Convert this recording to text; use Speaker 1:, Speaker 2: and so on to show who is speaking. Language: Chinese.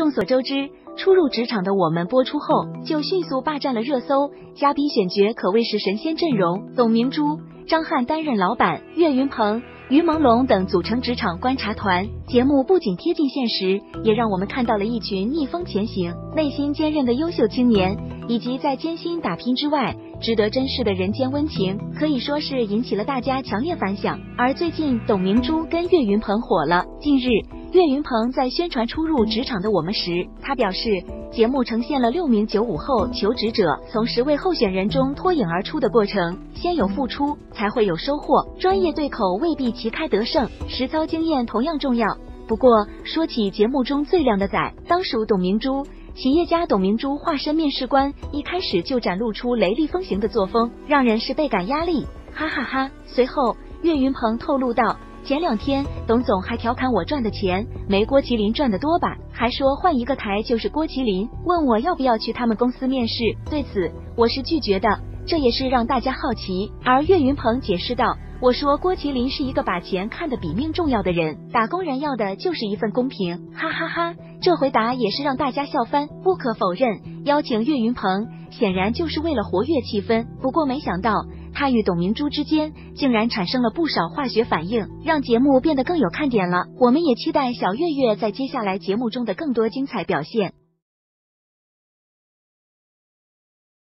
Speaker 1: 众所周知，初入职场的我们播出后就迅速霸占了热搜，嘉宾选角可谓是神仙阵容，董明珠、张翰担任老板，岳云鹏。于朦胧等组成职场观察团，节目不仅贴近现实，也让我们看到了一群逆风前行、内心坚韧的优秀青年，以及在艰辛打拼之外值得珍视的人间温情，可以说是引起了大家强烈反响。而最近，董明珠跟岳云鹏火了。近日，岳云鹏在宣传初入职场的我们时，他表示。节目呈现了六名九五后求职者从十位候选人中脱颖而出的过程，先有付出，才会有收获。专业对口未必旗开得胜，实操经验同样重要。不过，说起节目中最靓的仔，当属董明珠。企业家董明珠化身面试官，一开始就展露出雷厉风行的作风，让人是倍感压力。哈哈哈！随后，岳云鹏透露道。前两天，董总还调侃我赚的钱没郭麒麟赚的多吧，还说换一个台就是郭麒麟，问我要不要去他们公司面试。对此，我是拒绝的，这也是让大家好奇。而岳云鹏解释道：“我说郭麒麟是一个把钱看得比命重要的人，打工人要的就是一份公平。”哈哈哈，这回答也是让大家笑翻。不可否认，邀请岳云鹏显然就是为了活跃气氛。不过没想到。他与董明珠之间竟然产生了不少化学反应，让节目变得更有看点了。我们也期待小月月在接下来节目中的更多精彩表现。